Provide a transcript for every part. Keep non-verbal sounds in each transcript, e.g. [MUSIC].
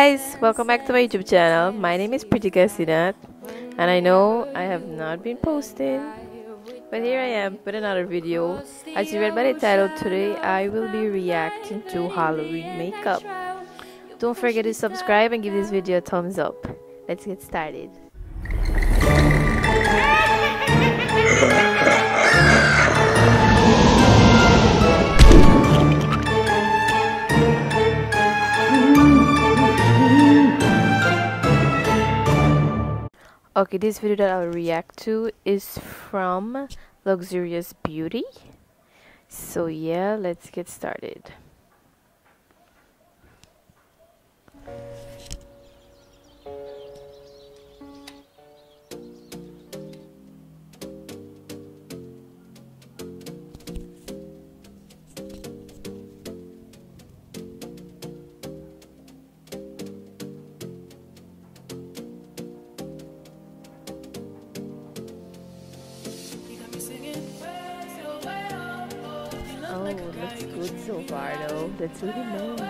Guys, welcome back to my YouTube channel. My name is Prety Kasinath, and I know I have not been posting, but here I am with another video. As you read by the title, today I will be reacting to Halloween makeup. Don't forget to subscribe and give this video a thumbs up. Let's get started. [LAUGHS] Okay, this video that I'll react to is from Luxurious Beauty. So yeah, let's get started. Oh, looks good so far though. That's really nice.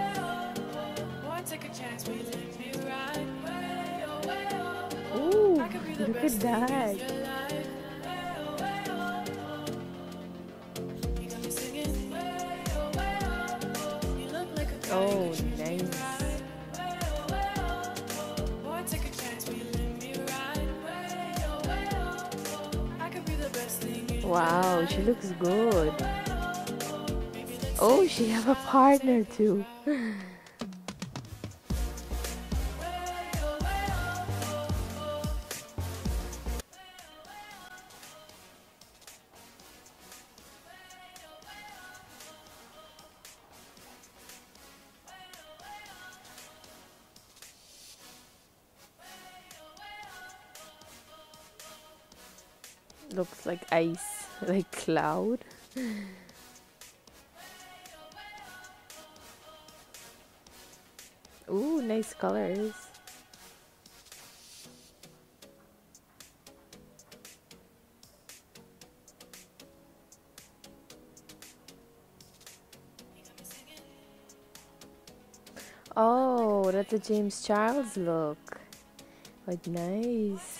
Ooh, look at that. Oh, nice. Wow, she looks good. Oh, she have a partner too. Looks like ice, [LAUGHS] like cloud. Nice colors. Oh, that's a James Charles look. Like nice.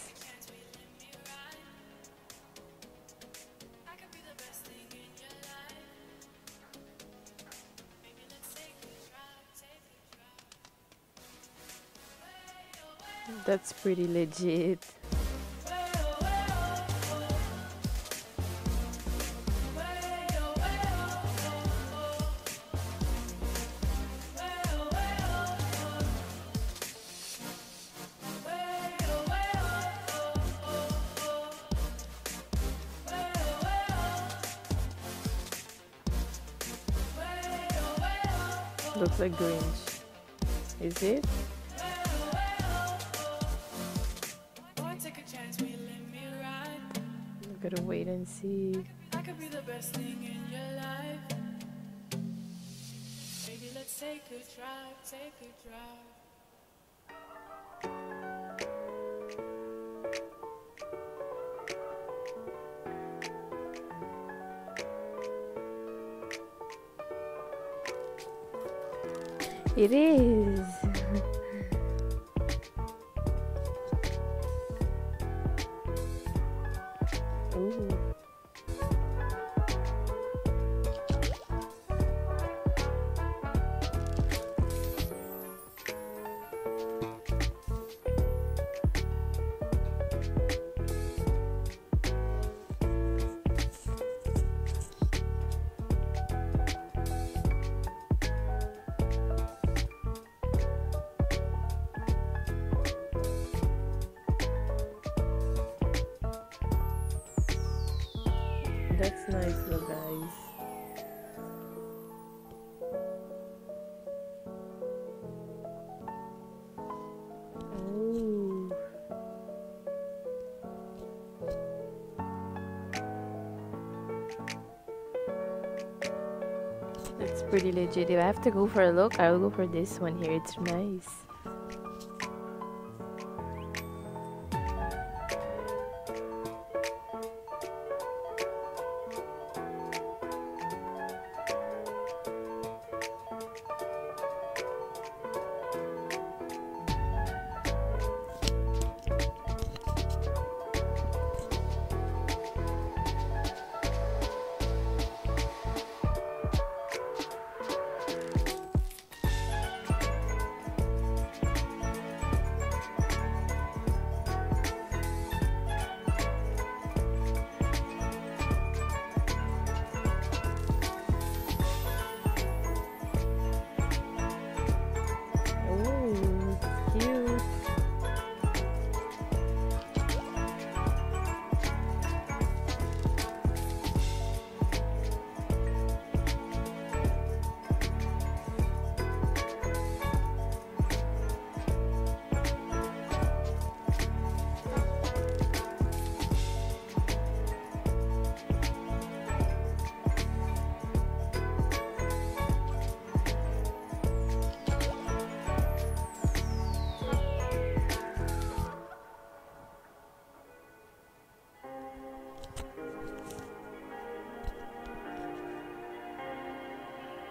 That's pretty legit. Looks like Grinch. Is it? Gotta wait and see. I could be the best thing in your life. Maybe let's take a drive, take a drive. It is. Ooh. Nice guys. That's pretty legit. If I have to go for a look, I'll go for this one here. It's nice.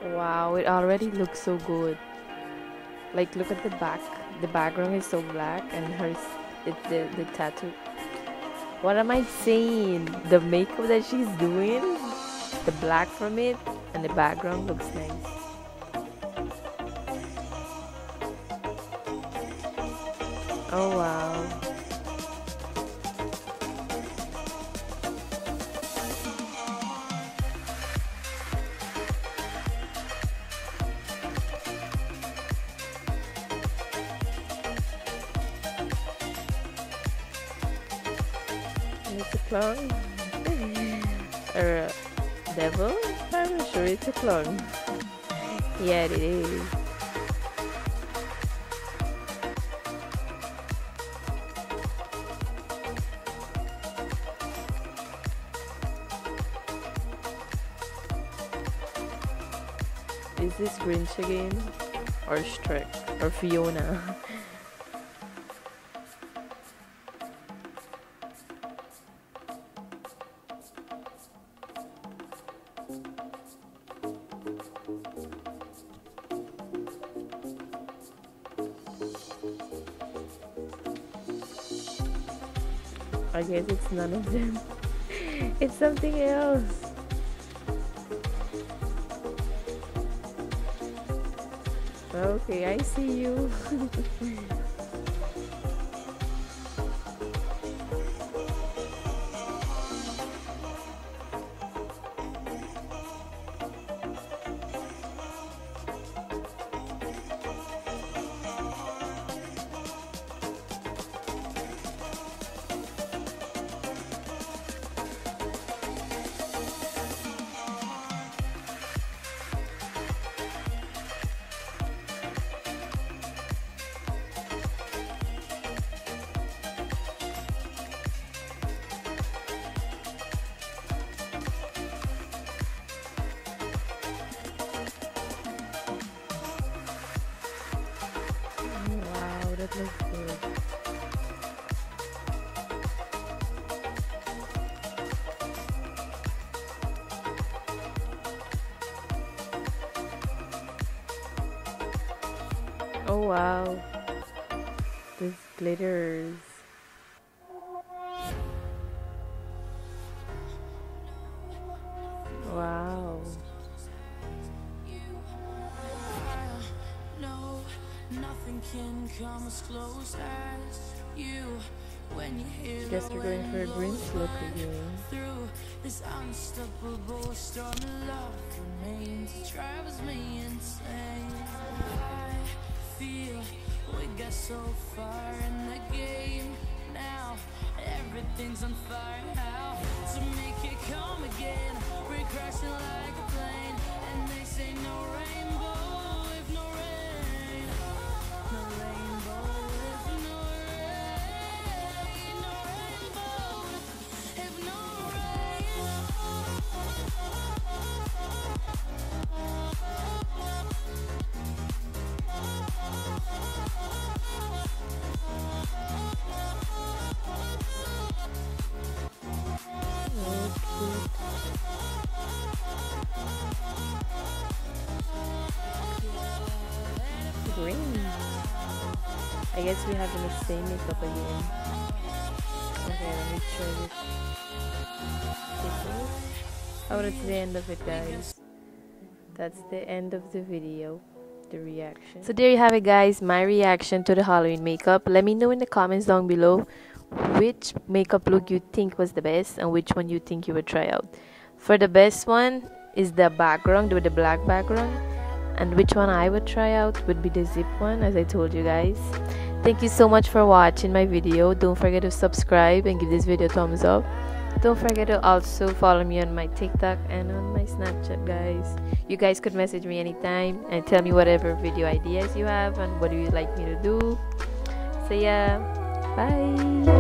Wow, it already looks so good. Like look at the back. The background is so black and her the, the, the tattoo. What am I saying? The makeup that she's doing, the black from it, and the background looks nice. Oh wow. It's a clone or a devil I'm sure it's a clone yeah it is Is this Grinch again? Or Shrek? Or Fiona? [LAUGHS] I guess it's none of them. [LAUGHS] it's something else. Okay, I see you. [LAUGHS] that looks good. Oh wow, this glitters. Guess you're going for a green look again. This unstoppable storm of love remains drives me insane. I feel we got so far in the game now. Everything's on fire. How to make it come again? We're crashing like a plane, and they say no I guess we have the same makeup again. Okay, let me try this. Oh, that's the end of it, guys. That's the end of the video. The reaction. So there you have it, guys. My reaction to the Halloween makeup. Let me know in the comments down below which makeup look you think was the best and which one you think you would try out. For the best one is the background with the black background and which one I would try out would be the zip one as I told you guys thank you so much for watching my video. Don't forget to subscribe and give this video a thumbs up. Don't forget to also follow me on my tiktok and on my snapchat guys. You guys could message me anytime and tell me whatever video ideas you have and what do you like me to do. So yeah bye